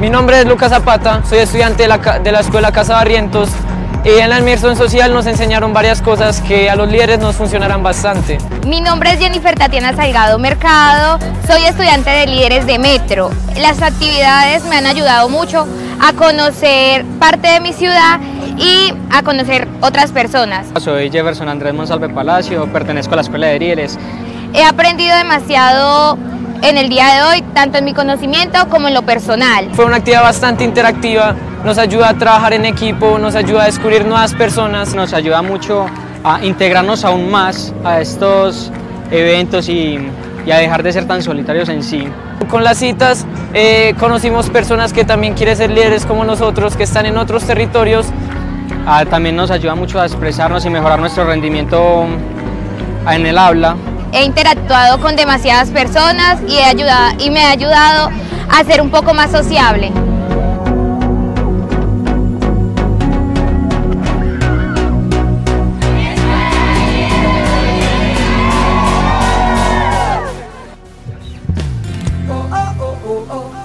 Mi nombre es Lucas Zapata, soy estudiante de la, de la Escuela Casa Barrientos y en la inmersión social nos enseñaron varias cosas que a los líderes nos funcionarán bastante. Mi nombre es Jennifer Tatiana Salgado Mercado, soy estudiante de líderes de Metro. Las actividades me han ayudado mucho a conocer parte de mi ciudad y a conocer otras personas. Soy Jefferson Andrés Monsalve Palacio, pertenezco a la Escuela de Líderes. He aprendido demasiado en el día de hoy, tanto en mi conocimiento como en lo personal. Fue una actividad bastante interactiva, nos ayuda a trabajar en equipo, nos ayuda a descubrir nuevas personas. Nos ayuda mucho a integrarnos aún más a estos eventos y, a dejar de ser tan solitarios en sí. Con las citas eh, conocimos personas que también quieren ser líderes como nosotros, que están en otros territorios. Ah, también nos ayuda mucho a expresarnos y mejorar nuestro rendimiento en el habla he interactuado con demasiadas personas y, he ayudado, y me ha ayudado a ser un poco más sociable. Oh, oh, oh,